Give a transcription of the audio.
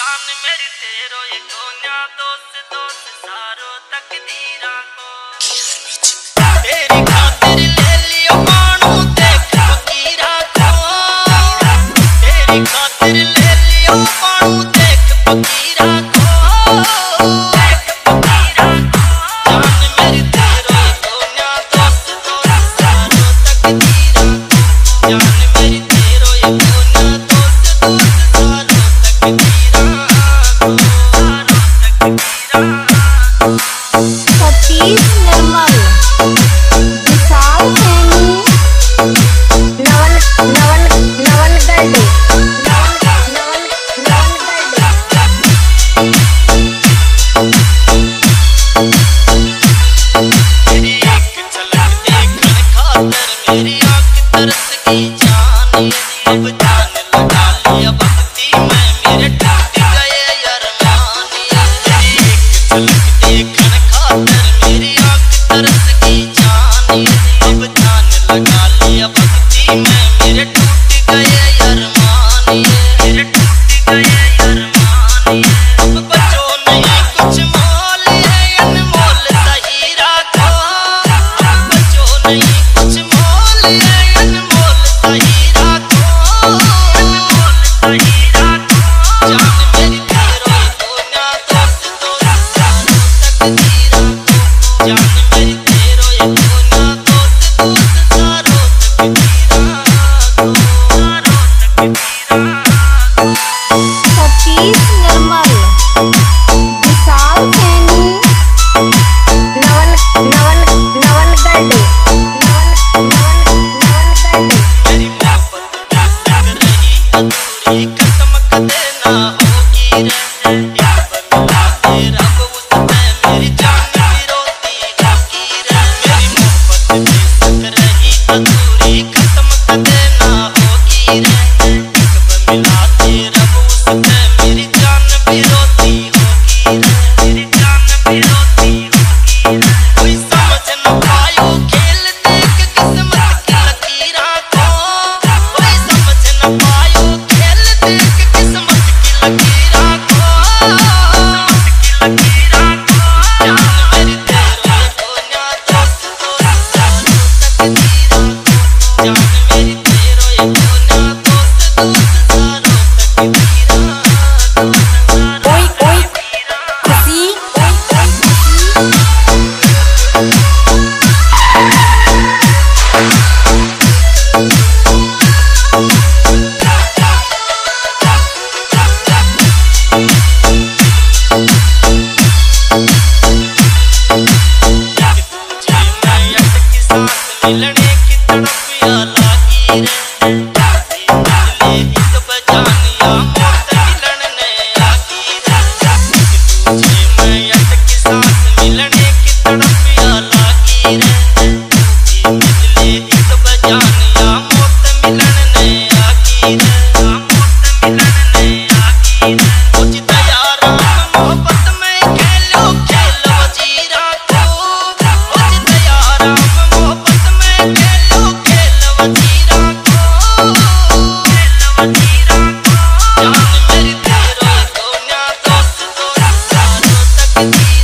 जान मेरी तेरो ये दोन्या दोस्त दोस्त सारो तकदीरा मेरी आँख तरस की जान अब जान लगा लिया भक्ति में मेरे टूट गए अरमान तेरी एक झलक देखन खातर मेरी आँख तरस की जान अब जान लगा लिया भक्ति में मेरे टूट गए अरमान मेरे जाओ मेरी जान भी रो मिलन you